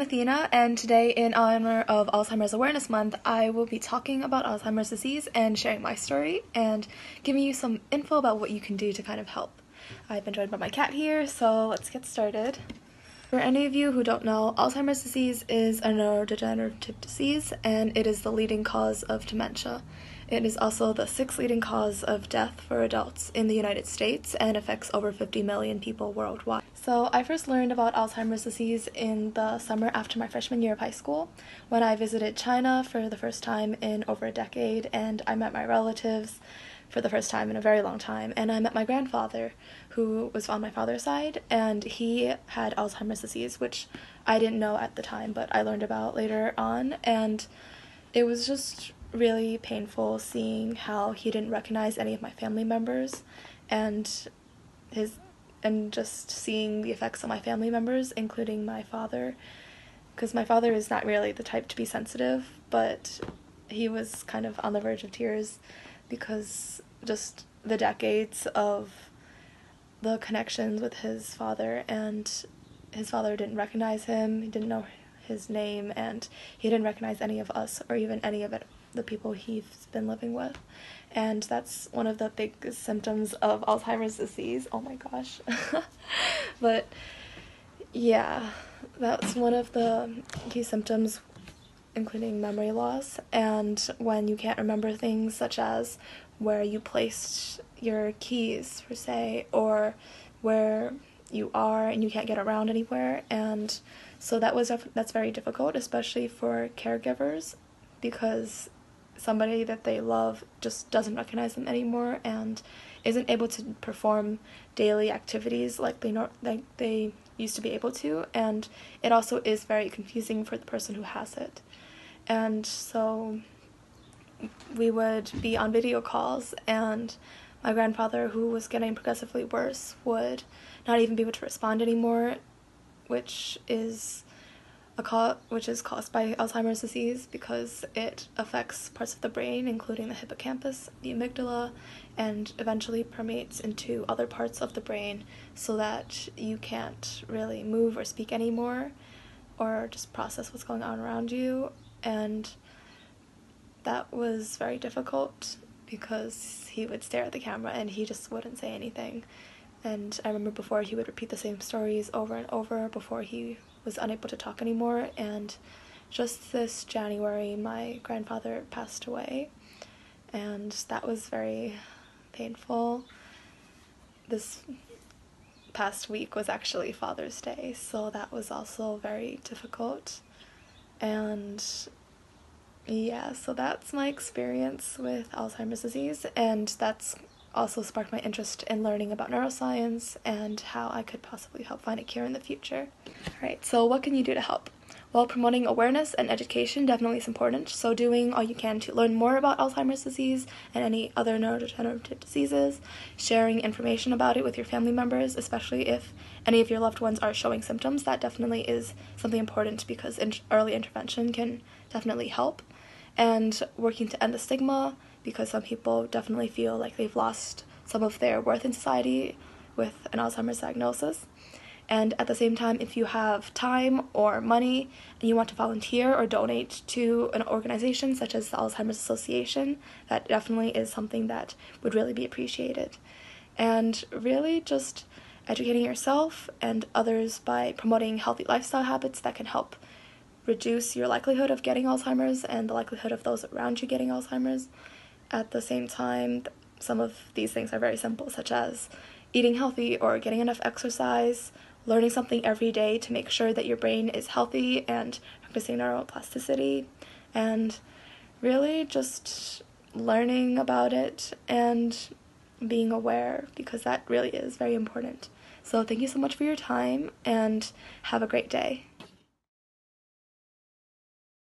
and today, in honor of Alzheimer's Awareness Month, I will be talking about Alzheimer's disease and sharing my story and giving you some info about what you can do to kind of help. I've been joined by my cat here, so let's get started. For any of you who don't know, Alzheimer's disease is a neurodegenerative disease and it is the leading cause of dementia. It is also the sixth leading cause of death for adults in the United States and affects over 50 million people worldwide. So, I first learned about Alzheimer's disease in the summer after my freshman year of high school when I visited China for the first time in over a decade and I met my relatives for the first time in a very long time. And I met my grandfather, who was on my father's side, and he had Alzheimer's disease, which I didn't know at the time, but I learned about later on. And it was just really painful seeing how he didn't recognize any of my family members and his and just seeing the effects on my family members including my father. Because my father is not really the type to be sensitive but he was kind of on the verge of tears because just the decades of the connections with his father and his father didn't recognize him he didn't know his name and he didn't recognize any of us or even any of it the people he's been living with. And that's one of the big symptoms of Alzheimer's disease. Oh my gosh. but yeah, that's one of the key symptoms, including memory loss. And when you can't remember things such as where you placed your keys, per se, or where you are and you can't get around anywhere and so that was that's very difficult especially for caregivers because somebody that they love just doesn't recognize them anymore and isn't able to perform daily activities like they know like they used to be able to. And it also is very confusing for the person who has it. And so we would be on video calls and my grandfather who was getting progressively worse would not even be able to respond anymore which is which is caused by Alzheimer's disease because it affects parts of the brain, including the hippocampus, the amygdala, and eventually permeates into other parts of the brain so that you can't really move or speak anymore or just process what's going on around you. And that was very difficult because he would stare at the camera and he just wouldn't say anything. And I remember before he would repeat the same stories over and over before he was unable to talk anymore. And just this January, my grandfather passed away, and that was very painful. This past week was actually Father's Day, so that was also very difficult. And yeah, so that's my experience with Alzheimer's disease, and that's also sparked my interest in learning about neuroscience and how I could possibly help find a cure in the future. Alright, so what can you do to help? Well, promoting awareness and education definitely is important, so doing all you can to learn more about Alzheimer's disease and any other neurodegenerative diseases, sharing information about it with your family members, especially if any of your loved ones are showing symptoms, that definitely is something important because in- early intervention can definitely help, and working to end the stigma because some people definitely feel like they've lost some of their worth in society with an Alzheimer's diagnosis. And at the same time, if you have time or money and you want to volunteer or donate to an organization such as the Alzheimer's Association, that definitely is something that would really be appreciated. And really just educating yourself and others by promoting healthy lifestyle habits that can help reduce your likelihood of getting Alzheimer's and the likelihood of those around you getting Alzheimer's at the same time, some of these things are very simple, such as eating healthy or getting enough exercise, learning something every day to make sure that your brain is healthy, and practicing neuroplasticity, and really just learning about it and being aware because that really is very important. So, thank you so much for your time and have a great day.